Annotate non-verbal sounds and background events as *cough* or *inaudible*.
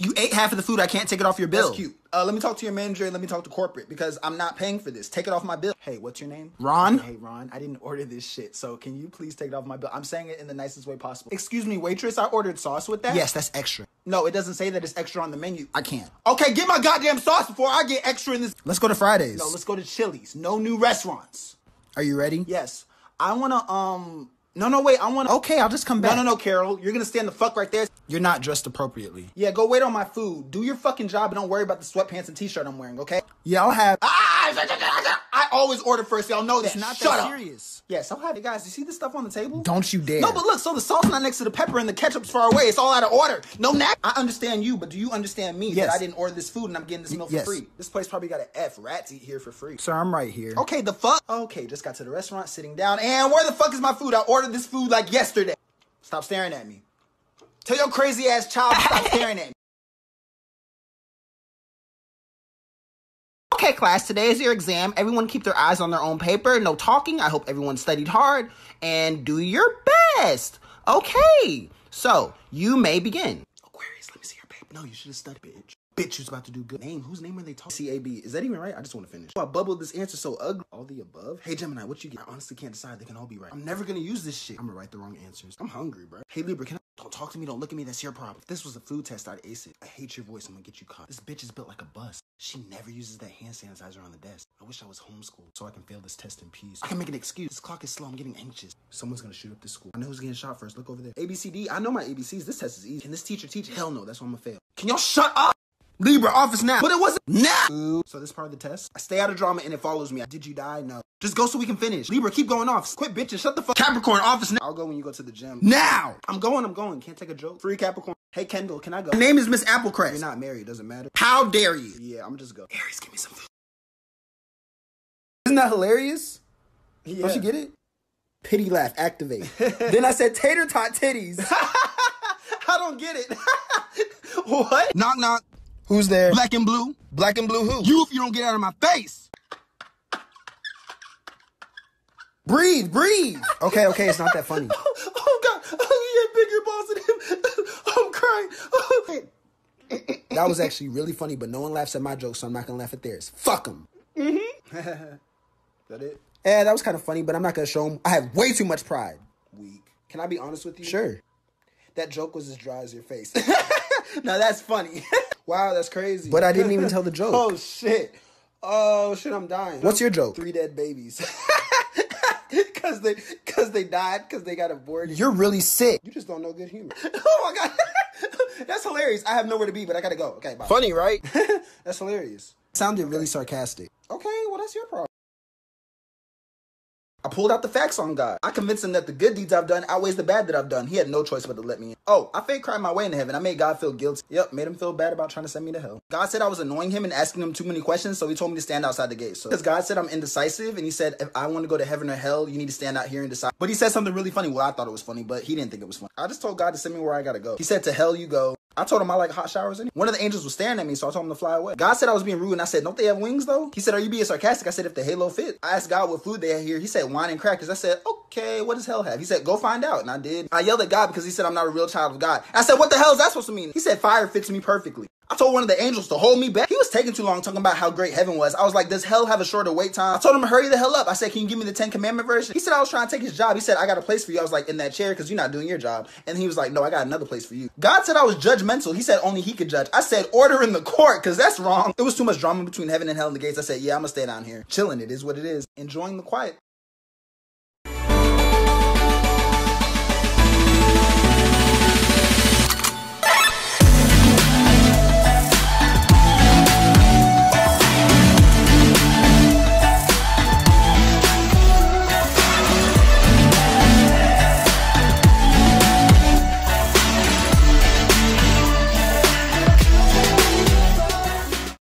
You ate half of the food. I can't take it off your bill. That's cute. Uh, let me talk to your manager and let me talk to corporate because I'm not paying for this. Take it off my bill. Hey, what's your name? Ron? Hey, Ron, I didn't order this shit, so can you please take it off my bill? I'm saying it in the nicest way possible. Excuse me, waitress, I ordered sauce with that? Yes, that's extra. No, it doesn't say that it's extra on the menu. I can't. Okay, get my goddamn sauce before I get extra in this. Let's go to Fridays. No, let's go to Chili's. No new restaurants. Are you ready? Yes. I wanna, um, no, no, wait, I wanna. Okay, I'll just come back. No, no, no, Carol. You're gonna stand the fuck right there. You're not dressed appropriately. Yeah, go wait on my food. Do your fucking job and don't worry about the sweatpants and t-shirt I'm wearing, okay? Yeah, I'll have. Ah, ah, ah, ah I always order first. Y'all know that. It's not Shut that up. serious. Yes, I'll have it, guys. You see this stuff on the table? Don't you dare. No, but look, so the salt's not next to the pepper and the ketchup's far away. It's all out of order. No nap. I understand you, but do you understand me Yes. that I didn't order this food and I'm getting this meal for yes. free? This place probably got an F. Rats eat here for free. Sir, I'm right here. Okay, the fuck? Okay, just got to the restaurant, sitting down, and where the fuck is my food? I ordered this food like yesterday. Stop staring at me. Tell your crazy ass child to stop *laughs* staring at me. Okay, class, today is your exam. Everyone keep their eyes on their own paper. No talking. I hope everyone studied hard and do your best. Okay, so you may begin. Aquarius, let me see your paper. No, you should have studied, bitch. Bitch, who's about to do good. Name, whose name are they talking? C-A-B. Is that even right? I just want to finish. Oh, I bubbled this answer so ugly. All the above? Hey, Gemini, what you get? I honestly can't decide. They can all be right. I'm never gonna use this shit. I'm gonna write the wrong answers. I'm hungry, bro. Hey, Libra, can I? Don't talk to me. Don't look at me. That's your problem. If this was a food test, I'd ace it. I hate your voice. I'm gonna get you caught. This bitch is built like a bus. She never uses that hand sanitizer on the desk. I wish I was homeschooled so I can fail this test in peace. I can make an excuse. This clock is slow. I'm getting anxious. Someone's gonna shoot up this school. I know who's getting shot first. Look over there. A, B, C, D. I know my ABCs. This test is easy. Can this teacher teach? Hell no. That's why I'm gonna fail. Can y'all shut up? Libra, office now. But it wasn't now. So this part of the test, I stay out of drama and it follows me. Did you die? No. Just go so we can finish. Libra, keep going off. Quit bitching. Shut the fuck. Capricorn, office now. I'll go when you go to the gym. Now. I'm going. I'm going. Can't take a joke. Free Capricorn. Hey Kendall, can I go? My name is Miss Applecrest. You're not married. Doesn't matter. How dare you? Yeah, I'm just go. Aries, give me some food. Isn't that hilarious? Yeah. Don't you get it? Pity laugh, activate. *laughs* then I said tater tot titties. *laughs* I don't get it. *laughs* what? knock knock. Who's there? Black and blue. Black and blue who? You if you don't get out of my face. Breathe, breathe. Okay, okay, it's not that funny. *laughs* oh god. Oh, he had bigger balls than him. *laughs* I'm crying. *laughs* That was actually really funny, but no one laughs at my jokes, so I'm not gonna laugh at theirs. Fuck them. Mhm. that it? Yeah, that was kind of funny, but I'm not gonna show them. I have way too much pride. Weak. Can I be honest with you? Sure. That joke was as dry as your face. now that's funny. Wow, that's crazy. But I didn't even *laughs* tell the joke. Oh shit. Oh shit, I'm dying. What's your joke? Three dead babies. *laughs* Cause they, cause they died, cause they got aborted. You're really sick. You just don't know good humor. *laughs* oh my god, that's hilarious. I have nowhere to be, but I gotta go. Okay, bye. Funny, right? That's hilarious. Sounded really sarcastic. Okay, well that's your problem. I pulled out the facts on God. I convinced him that the good deeds I've done outweighs the bad that I've done. He had no choice but to let me in. Oh, I fake cried my way into heaven. I made God feel guilty. Yep, made him feel bad about trying to send me to hell. God said I was annoying him and asking him too many questions, so he told me to stand outside the gate. So, because God said I'm indecisive, and he said if I want to go to heaven or hell, you need to stand out here and decide. But he said something really funny. Well, I thought it was funny, but he didn't think it was funny. I just told God to send me where I gotta go. He said to hell you go. I told him I like hot showers. Anyway. One of the angels was staring at me, so I told him to fly away. God said I was being rude, and I said, "Don't they have wings though?" He said, "Are you being sarcastic?" I said, "If the halo fit." I asked God what food they had here. He said, "Wine and crackers." I said, "Okay, what does hell have?" He said, "Go find out," and I did. I yelled at God because he said I'm not a real child of God. I said, "What the hell is that supposed to mean?" He said, "Fire fits me perfectly." I told one of the angels to hold me back. He was taking too long talking about how great heaven was. I was like, does hell have a shorter wait time? I told him to hurry the hell up. I said, can you give me the 10 commandment version? He said I was trying to take his job. He said, I got a place for you. I was like, in that chair because you're not doing your job. And he was like, no, I got another place for you. God said I was judgmental. He said only he could judge. I said, order in the court because that's wrong. It was too much drama between heaven and hell and the gates. I said, yeah, I'm going to stay down here. Chilling. It is what it is. Enjoying the quiet.